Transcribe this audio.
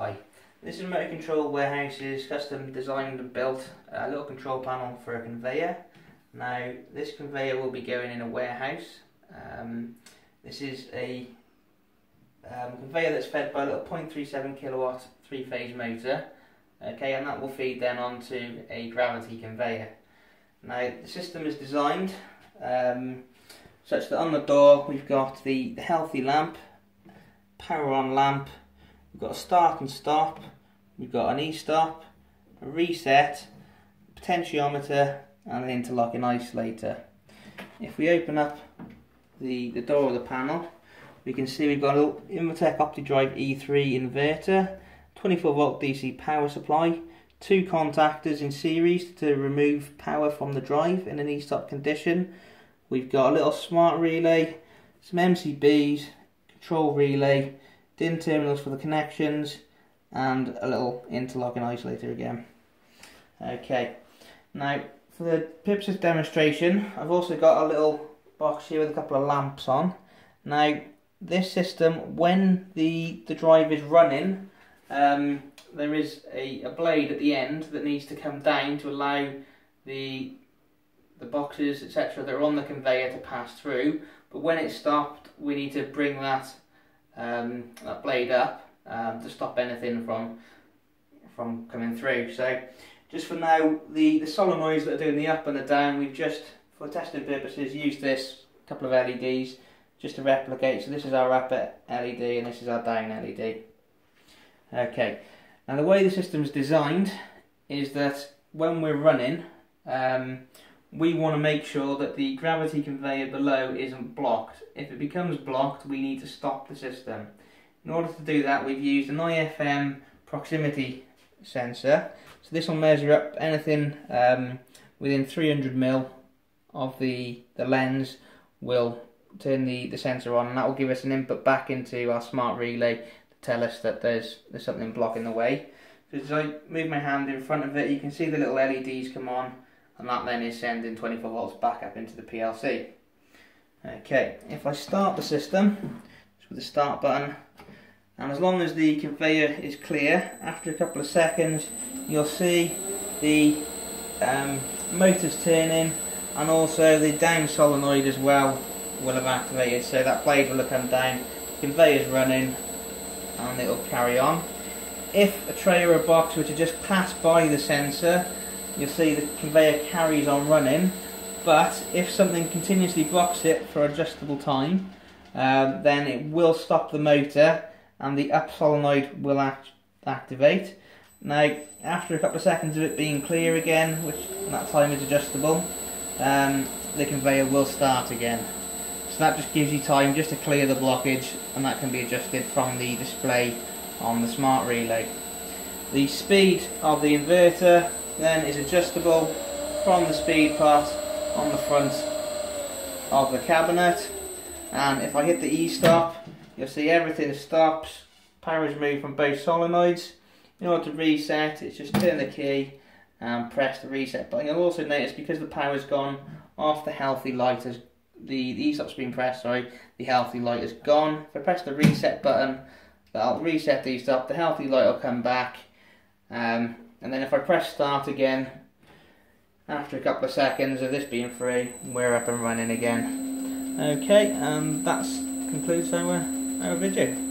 Hi, this is Motor Control Warehouse's custom designed and built a little control panel for a conveyor. Now this conveyor will be going in a warehouse. Um, this is a um, conveyor that's fed by a little 0.37 kilowatt three phase motor okay and that will feed then onto a gravity conveyor. Now the system is designed um, such that on the door we've got the, the healthy lamp, power on lamp We've got a start and stop, we've got an e-stop, a reset, potentiometer and an interlocking isolator. If we open up the, the door of the panel, we can see we've got a Invertek OptiDrive E3 inverter, 24 volt DC power supply, two contactors in series to remove power from the drive in an e-stop condition. We've got a little smart relay, some MCBs, control relay, DIN terminals for the connections and a little interlocking isolator again. Okay, now for the purposes demonstration I've also got a little box here with a couple of lamps on. Now this system when the, the drive is running um, there is a, a blade at the end that needs to come down to allow the the boxes etc that are on the conveyor to pass through but when it's stopped we need to bring that um, that blade up um, to stop anything from from coming through. So just for now, the, the solenoids that are doing the up and the down, we've just, for testing purposes, used this couple of LEDs just to replicate. So this is our up LED and this is our down LED. Okay, now the way the system is designed is that when we're running, um, we want to make sure that the gravity conveyor below isn't blocked. If it becomes blocked, we need to stop the system. In order to do that, we've used an IFM proximity sensor. So this will measure up anything um, within 300 mil of the, the lens will turn the, the sensor on and that will give us an input back into our smart relay to tell us that there's, there's something blocking the way. So as I move my hand in front of it, you can see the little LEDs come on and that then is sending 24 volts back up into the PLC. Okay, if I start the system, just with the start button, and as long as the conveyor is clear, after a couple of seconds you'll see the um, motors turning and also the down solenoid as well will have activated so that blade will have come down, the conveyor is running and it will carry on. If a tray or a box were to just pass by the sensor you'll see the conveyor carries on running but if something continuously blocks it for adjustable time um, then it will stop the motor and the up solenoid will act activate. Now after a couple of seconds of it being clear again which that time is adjustable um, the conveyor will start again. So that just gives you time just to clear the blockage and that can be adjusted from the display on the smart relay. The speed of the inverter then is adjustable from the speed part on the front of the cabinet. And if I hit the e-stop you'll see everything stops power is moved from both solenoids. In order to reset it's just turn the key and press the reset button. You'll also notice because the power's gone off the healthy light has the, e-stop's been pressed sorry the healthy light is gone. If I press the reset button that'll reset the e-stop the healthy light will come back. Um, and then if I press start again after a couple of seconds of this being free we're up and running again. Okay and that concludes our, our video